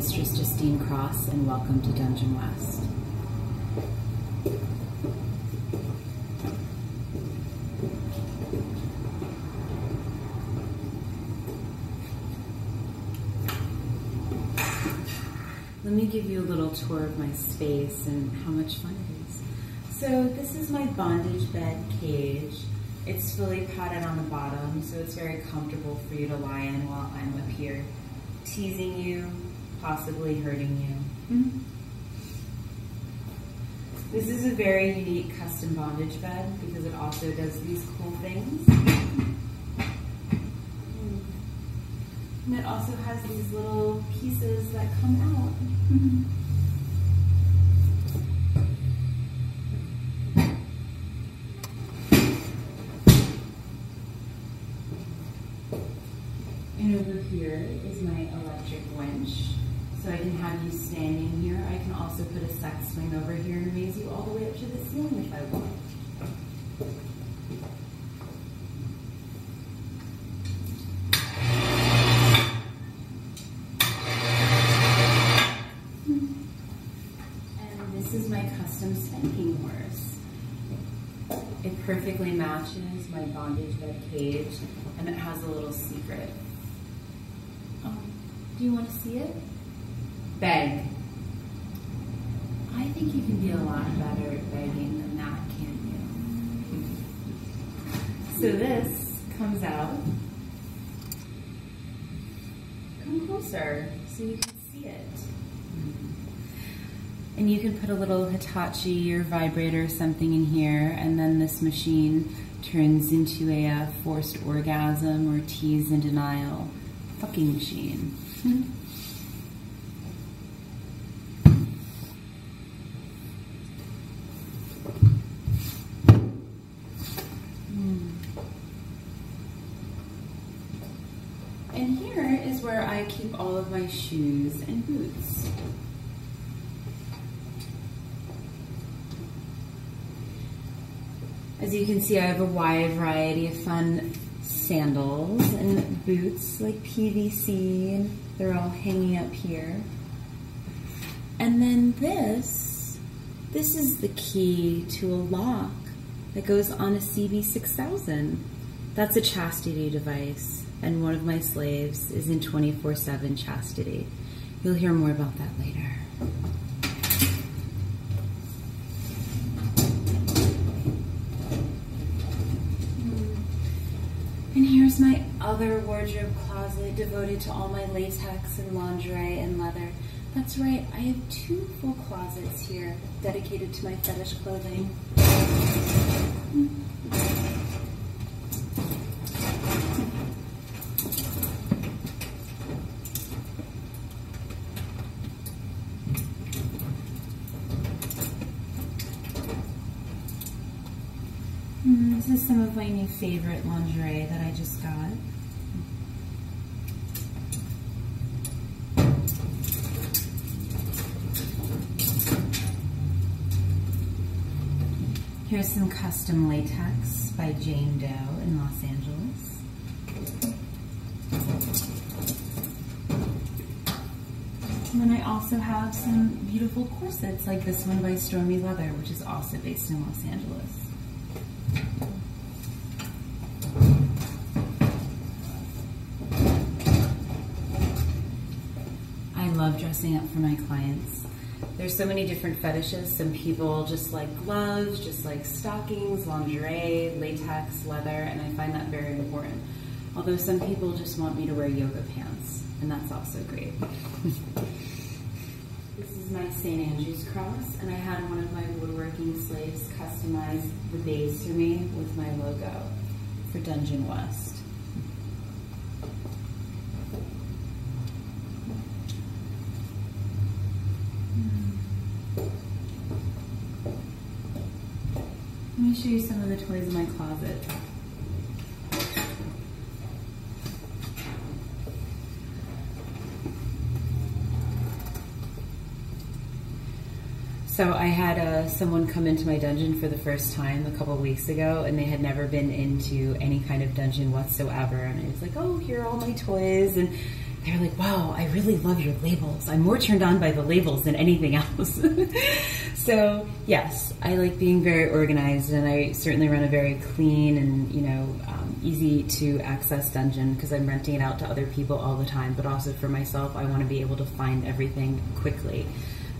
Mistress Justine Cross, and welcome to Dungeon West. Let me give you a little tour of my space and how much fun it is. So this is my bondage bed cage. It's fully padded on the bottom, so it's very comfortable for you to lie in while I'm up here teasing you, possibly hurting you. Mm-hmm. This is a very unique custom bondage bed because it also does these cool things. And it also has these little pieces that come out. And also put a sex swing over here and raise you all the way up to the ceiling if I want. And this is my custom spanking horse. It perfectly matches my bondage bed cage and it has a little secret. Oh, do you want to see it? Beg. I think you can be a lot better at begging than that, can't you? So this comes out. Come closer so you can see it. And you can put a little Hitachi or vibrator or something in here, and then this machine turns into a uh, forced orgasm or tease and denial fucking machine. shoes and boots. As you can see, I have a wide variety of fun sandals and boots, like PVC, they're all hanging up here. And then this, this is the key to a lock that goes on a CB6000. That's a chastity device, and one of my slaves is in 24-7 chastity. You'll hear more about that later. Hmm. And here's my other wardrobe closet devoted to all my latex and lingerie and leather. That's right, I have two full closets here dedicated to my fetish clothing. Hmm. Mm, This is some of my new favorite lingerie that I just got. Here's some custom latex by Jane Doe in Los Angeles. And then I also have some beautiful corsets like this one by Stormy Leather, which is also based in Los Angeles. I love dressing up for my clients. There's so many different fetishes. Some people just like gloves, just like stockings, lingerie, latex, leather, and I find that very important. Although some people just want me to wear yoga pants, and that's also great. my St. Andrew's cross, and I had one of my woodworking slaves customize the base for me with my logo for Dungeon West. Let me show you some of the toys in my closet. So I had uh, someone come into my dungeon for the first time a couple weeks ago, and they had never been into any kind of dungeon whatsoever. And I was like, "Oh, here are all my toys," and they're like, wow, I really love your labels. I'm more turned on by the labels than anything else. so, yes, I like being very organized, and I certainly run a very clean and, you know, um, easy to access dungeon because I'm renting it out to other people all the time, but also for myself, I want to be able to find everything quickly.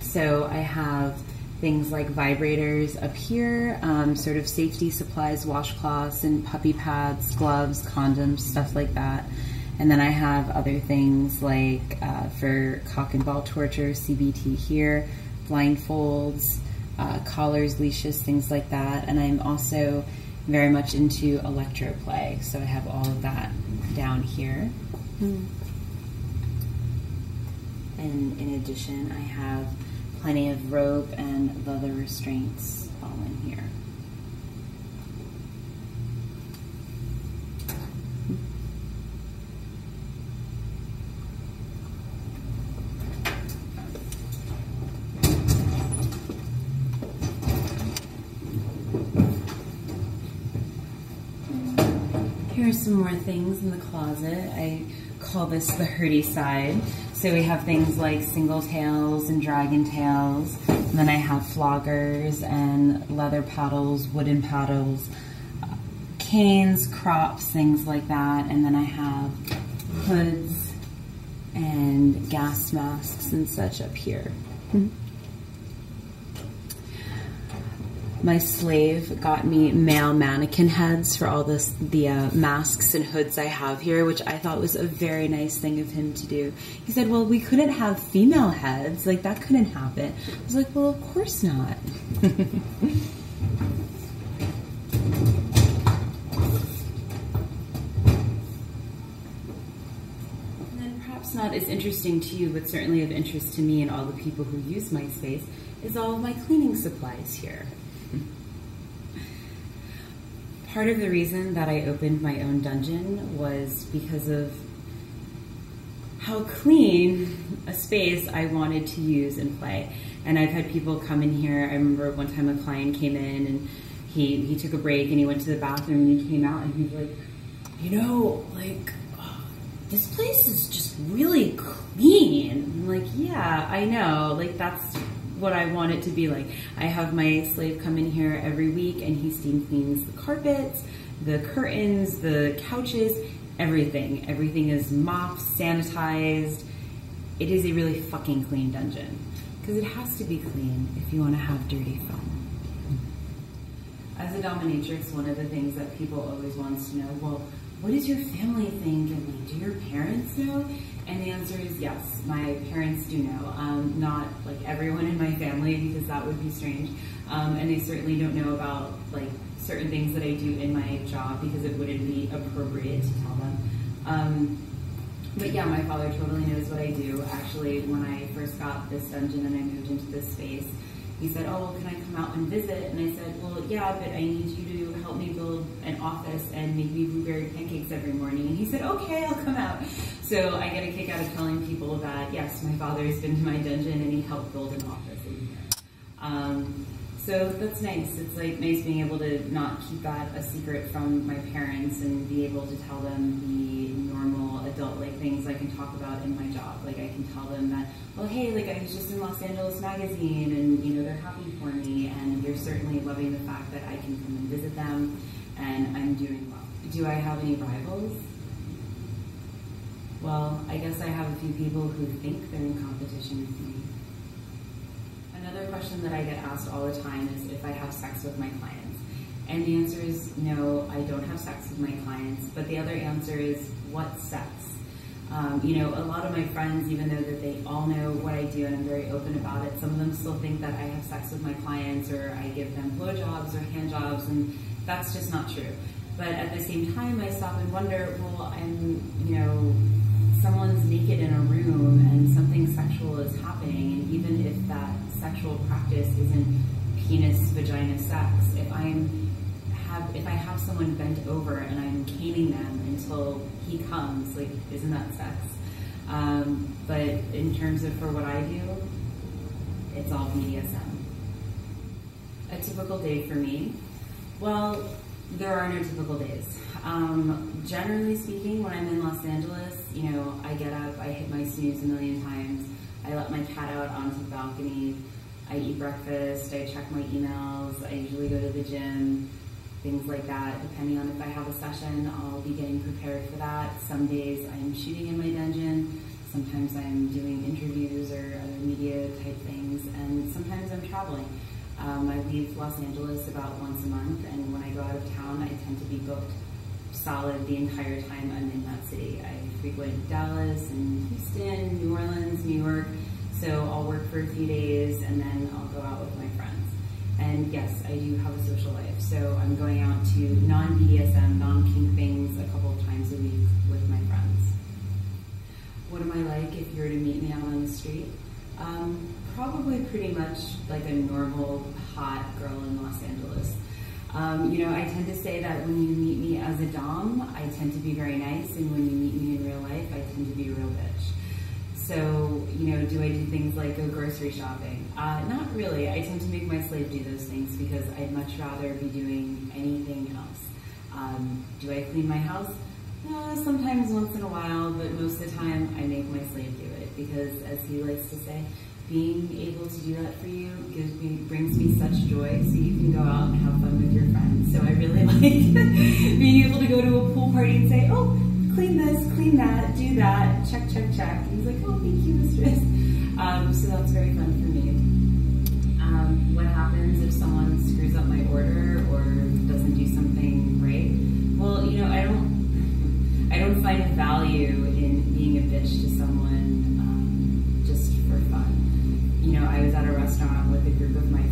So, I have things like vibrators up here, um, sort of safety supplies, washcloths, and puppy pads, gloves, condoms, stuff like that. And then I have other things like uh, for cock and ball torture, CBT here, blindfolds, uh, collars, leashes, things like that. And I'm also very much into electroplay, so I have all of that down here. Mm. And in addition, I have plenty of rope and leather restraints all in here. Here's some more things in the closet. I call this the hurdy side. So we have things like single tails and dragon tails. And then I have floggers and leather paddles, wooden paddles, canes, crops, things like that. And then I have hoods and gas masks and such up here. Mm -hmm. My slave got me male mannequin heads for all this the uh, masks and hoods I have here, which I thought was a very nice thing of him to do. He said, "Well, we couldn't have female heads; like that couldn't happen." I was like, "Well, of course not." And then perhaps not as interesting to you, but certainly of interest to me and all the people who use my space, is all of my cleaning supplies here. Part of the reason that I opened my own dungeon was because of how clean a space I wanted to use and play. And I've had people come in here. I remember one time a client came in and he, he took a break and he went to the bathroom and he came out and he was like, you know, like, this place is just really clean. I'm like, yeah, I know. Like, that's what I want it to be like. I have my slave come in here every week and he steam cleans the carpets, the curtains, the couches, everything. Everything is mopped, sanitized. It is a really fucking clean dungeon because it has to be clean if you want to have dirty fun. As a dominatrix, one of the things that people always wants to know, well, what does your family think and like, do your parents know? And the answer is yes, my parents do know. Um, not like everyone in my family because that would be strange. Um, and they certainly don't know about like certain things that I do in my job because it wouldn't be appropriate to tell them. Um, but yeah, my father totally knows what I do. Actually, when I first got this dungeon and I moved into this space, he said, oh, well, can I come out and visit? And I said, well, yeah, but I need you to help me office and make me blueberry pancakes every morning. And he said, okay, I'll come out. So I get a kick out of telling people that, yes, my father has been to my dungeon and he helped build an office in here. Um, so that's nice. It's like nice being able to not keep that a secret from my parents and be able to tell them the normal adult like things I can talk about in my job. Like I can tell them that, well, hey, like I was just in Los Angeles Magazine and you know they're happy for me and they're certainly loving the fact that I can come and visit them and I'm doing well. Do I have any rivals? Well, I guess I have a few people who think they're in competition with me. Another question that I get asked all the time is if I have sex with my clients. And the answer is no, I don't have sex with my clients. But the other answer is what sex? Um, you know, a lot of my friends, even though that they all know what I do and I'm very open about it, some of them still think that I have sex with my clients or I give them blowjobs or handjobs, and that's just not true. But at the same time, I stop and wonder, well, I'm, you know, someone's naked in a room and something sexual is happening, and even if that sexual practice isn't penis vagina sex, if I'm have if I have someone bent over and I'm caning them until he comes, like isn't that sex? Um, but in terms of for what I do, it's all BDSM. A typical day for me. Well, There are no typical days. Um, generally speaking, when I'm in Los Angeles, you know, I get up, I hit my snooze a million times, I let my cat out onto the balcony, I eat breakfast, I check my emails, I usually go to the gym, things like that. Depending on if I have a session, I'll be getting prepared for that. Some days I'm shooting in my dungeon, sometimes I'm doing interviews or other media type things, and sometimes I'm traveling. Um, leave Los Angeles about once a month, and when I go out of town, I tend to be booked solid the entire time I'm in that city. I frequent Dallas and Houston, New Orleans, New York, so I'll work for a few days and then I'll go out with my friends. And yes, I do have a social life, so I'm going out to non-BDSM, non-kink things a couple of times a week with my friends. What am I like if you were to meet me out on the street? Um, probably pretty much like a normal hot girl in Los Angeles. Um, you know, I tend to say that when you meet me as a Dom, I tend to be very nice, and when you meet me in real life, I tend to be a real bitch. So, you know, do I do things like go grocery shopping? Uh, not really. I tend to make my slave do those things because I'd much rather be doing anything else. Um, do I clean my house? Uh, sometimes once in a while, but most of the time I make my slave do it because, as he likes to say, being able to do that for you gives me brings me such joy so you can go out and have fun with your friends. So I really like being able to go to a pool party and say, oh, clean this, clean that, do that, check, check, check. And he's like, oh, thank you, mistress. Um, so that's very fun for me. Um, what happens if someone screws up my order or doesn't do something right? Well, you know, I don't, I don't find value in being a bitch to someone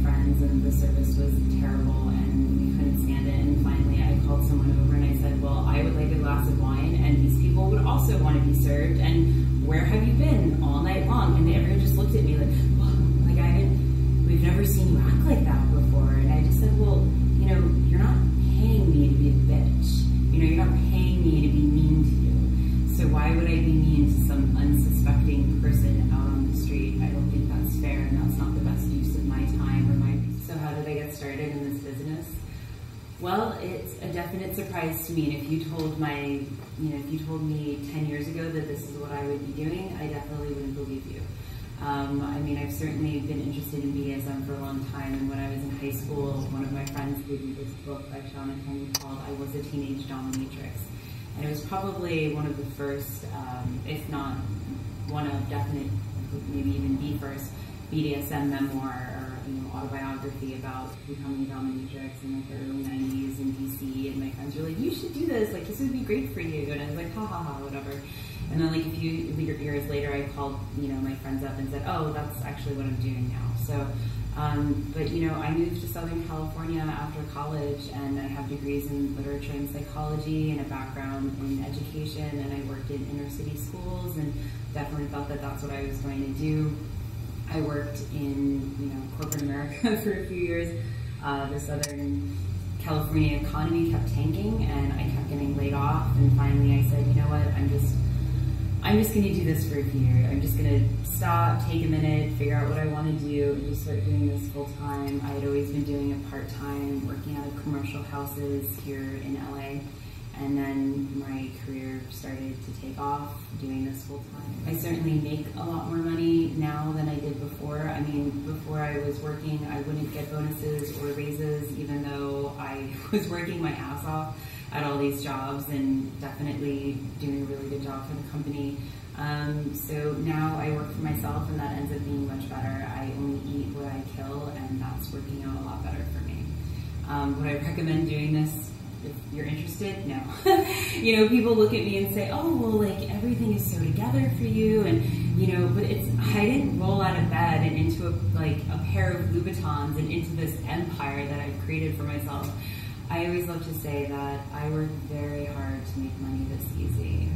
friends and the service was terrible and we couldn't stand it. And finally I called someone over and I said, well, I would like a glass of wine and these people would also want to be served. And where have you been all night long? And everyone just looked at me like, well, like I haven't, we've never seen you act like that before. And I just said, well, you know, you're not paying me to be a bitch. You know, you're not paying me to be mean to you. So why would I be mean to some unsuspecting person out on the street? I don't think that's fair and that's not started in this business? Well, it's a definite surprise to me. And if you told my, you know, if you told me 10 years ago that this is what I would be doing, I definitely wouldn't believe you. Um, I mean, I've certainly been interested in BDSM for a long time, and when I was in high school, one of my friends gave me this book by Shawna Kenney called I Was a Teenage Dominatrix. And it was probably one of the first, um, if not one of definite, maybe even the first BDSM memoir autobiography about becoming a dominatrix in like the early 90s in DC. And my friends were like, you should do this, like this would be great for you. And I was like, ha ha ha, whatever. And then like a few years later, I called you know my friends up and said, oh, that's actually what I'm doing now. So um, but you know, I moved to Southern California after college, and I have degrees in literature and psychology, and a background in education, and I worked in inner city schools, and definitely thought that that's what I was going to do. I worked in you know corporate America for a few years. Uh, the Southern California economy kept tanking, and I kept getting laid off, and finally I said, you know what, I'm just I'm just going to do this for a year. I'm just going to stop, take a minute, figure out what I want to do, and just start doing this full time. I had always been doing it part time, working out of commercial houses here in LA. And then my career started to take off doing this full time. I certainly make a lot more money now than I did before. I mean, before I was working, I wouldn't get bonuses or raises, even though I was working my ass off at all these jobs and definitely doing a really good job for the company. Um, so now I work for myself and that ends up being much better. I only eat what I kill and that's working out a lot better for me. Um, would I recommend doing this if you're interested? No. you know, people look at me and say, oh, well, like everything is so together for you and, you know, but it's, I didn't roll out of bed and into a, like a pair of Louboutins and into this empire that I've created for myself. I always love to say that I work very hard to make money this easy.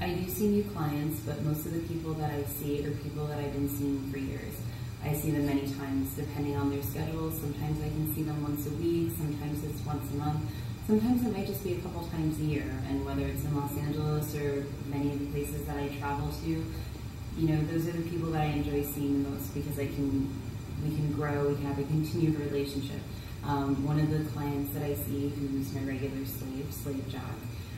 I do see new clients, but most of the people that I see are people that I've been seeing for years. I see them many times depending on their schedules. Sometimes I can see them once a week, sometimes it's once a month. Sometimes it might just be a couple times a year, and whether it's in Los Angeles or many of the places that I travel to, you know, those are the people that I enjoy seeing the most because I can, we can grow, we can have a continued relationship. Um, one of the clients that I see who's my regular slave, Slave Jack,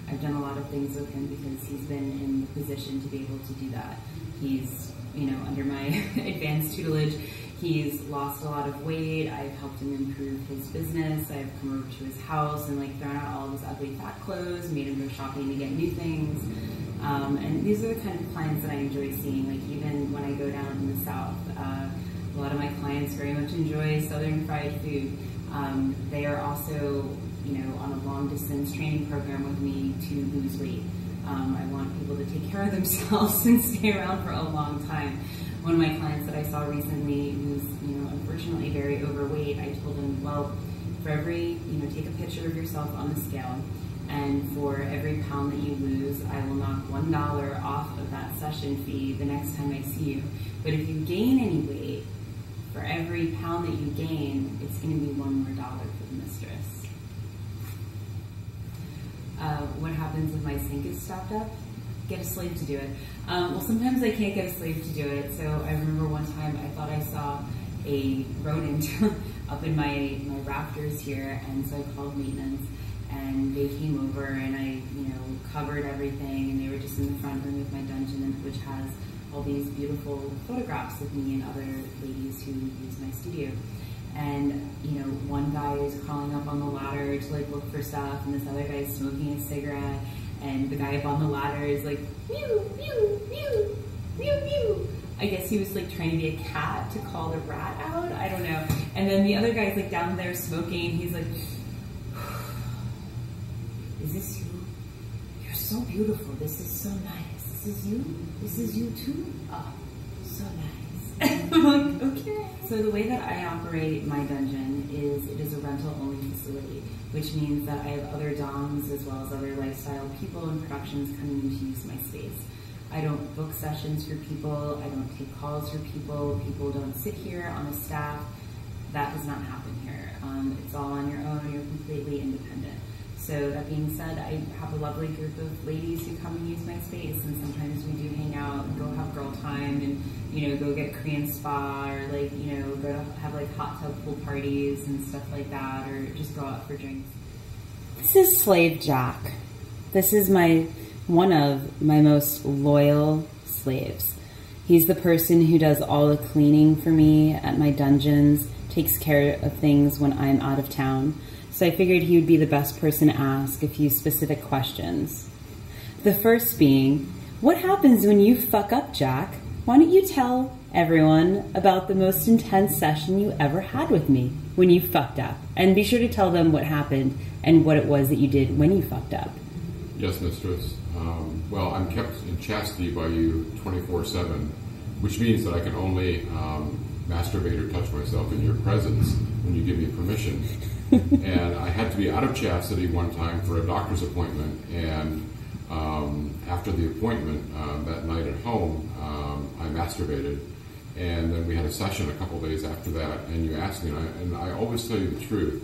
I've done a lot of things with him because he's been in the position to be able to do that. He's, you know, under my advanced tutelage, he's lost a lot of weight. I've helped him improve his business. I've come over to his house and like thrown out all of his ugly fat clothes, made him go shopping to get new things. Um, and these are the kind of clients that I enjoy seeing. Like even when I go down in the south, uh, a lot of my clients very much enjoy southern fried food. Um, they are also, you know, on a long distance training program with me to lose weight. Um, I want people to take care of themselves and stay around for a long time. One of my clients that I saw recently who's, you know, unfortunately very overweight, I told him, well, for every, you know, take a picture of yourself on the scale, and for every pound that you lose, I will knock one dollar off of that session fee the next time I see you. But if you gain any weight, for every pound that you gain, it's going to be one more dollar Uh, what happens if my sink is stopped up? Get a slave to do it. Um, well, sometimes I can't get a slave to do it. So I remember one time I thought I saw a rodent up in my, my rafters here, and so I called maintenance, and they came over, and I, you know, covered everything, and they were just in the front room of my dungeon, which has all these beautiful photographs of me and other ladies who use my studio. And you know, one guy is crawling up on the ladder to like look for stuff, and this other guy is smoking a cigarette, and the guy up on the ladder is like mew mew mew mew mew. I guess he was like trying to be a cat to call the rat out. I don't know. And then the other guy's like down there smoking. He's like, "Is this you? You're so beautiful. This is so nice." this is you? This is you too? Oh. I'm like, okay. So the way that I operate my dungeon is it is a rental only facility, which means that I have other DOMs as well as other lifestyle people and productions coming in to use my space. I don't book sessions for people, I don't take calls for people, people don't sit here on a staff. That does not happen here. Um, it's all on your own, you're completely independent. So that being said, I have a lovely group of ladies who come and use my space, and sometimes we do hang out and go have girl time, and you know, go get Korean spa, or like you know, go have like hot tub pool parties and stuff like that, or just go out for drinks. This is Slave Jack. This is my one of my most loyal slaves. He's the person who does all the cleaning for me at my dungeons, takes care of things when I'm out of town. So I figured he would be the best person to ask a few specific questions. The first being, what happens when you fuck up, Jack? Why don't you tell everyone about the most intense session you ever had with me when you fucked up? And be sure to tell them what happened and what it was that you did when you fucked up. Yes, mistress. Um, well, I'm kept in chastity by you 24 7, which means that I can only um, masturbate or touch myself in your presence when you give me permission. And I had to be out of chastity one time for a doctor's appointment. And um, after the appointment uh, that night at home, um, I masturbated. And then we had a session a couple days after that. And you asked me, and I, and I always tell you the truth.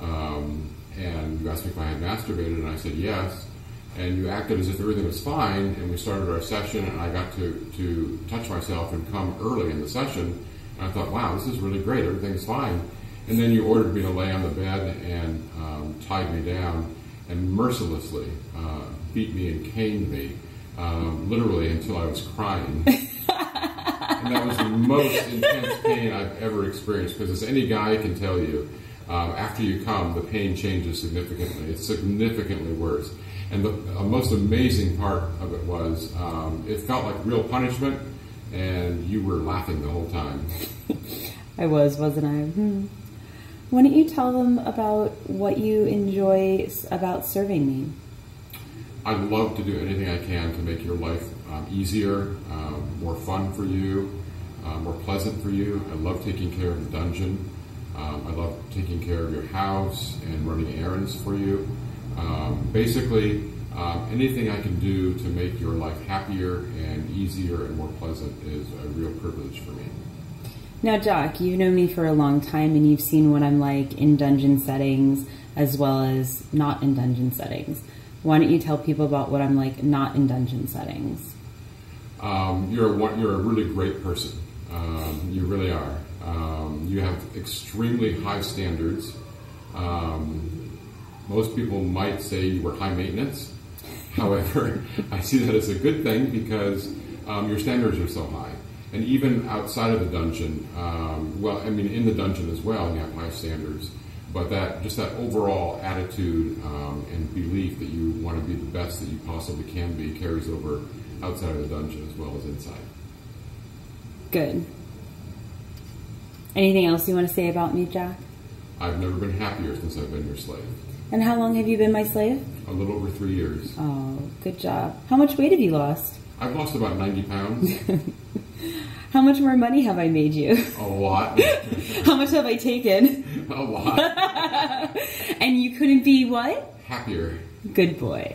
Um, and you asked me if I had masturbated, and I said yes. And you acted as if everything was fine, and we started our session, and I got to, to touch myself and come early in the session. And I thought, wow, this is really great, everything's fine. And then you ordered me to lay on the bed and um, tied me down and mercilessly uh, beat me and caned me, um, literally until I was crying. and that was the most intense pain I've ever experienced because, as any guy can tell you, um, after you come, the pain changes significantly. It's significantly worse. And the uh, most amazing part of it was um, it felt like real punishment, and you were laughing the whole time. I was, wasn't I? Hmm. Why don't you tell them about what you enjoy about serving me? I'd love to do anything I can to make your life um, easier, um, more fun for you, uh, more pleasant for you. I love taking care of the dungeon. Um, I love taking care of your house and running errands for you. Um, basically, um, anything I can do to make your life happier and easier and more pleasant is a real privilege for me. Now, Jack, you've known me for a long time and you've seen what I'm like in dungeon settings as well as not in dungeon settings. Why don't you tell people about what I'm like not in dungeon settings? Um, you're, a, you're a really great person. Um, you really are. Um, you have extremely high standards Um, most people might say you were high maintenance. However, I see that as a good thing because um, your standards are so high. And even outside of the dungeon, um, well, I mean, in the dungeon as well, you have high standards. But that just that overall attitude um, and belief that you want to be the best that you possibly can be carries over outside of the dungeon as well as inside. Good. Anything else you want to say about me, Jack? I've never been happier since I've been your slave. And how long have you been my slave? A little over three years. Oh, good job. How much weight have you lost? I've lost about 90 pounds. How much more money have I made you? A lot. How much have I taken? A lot. And you couldn't be what? Happier. Good boy.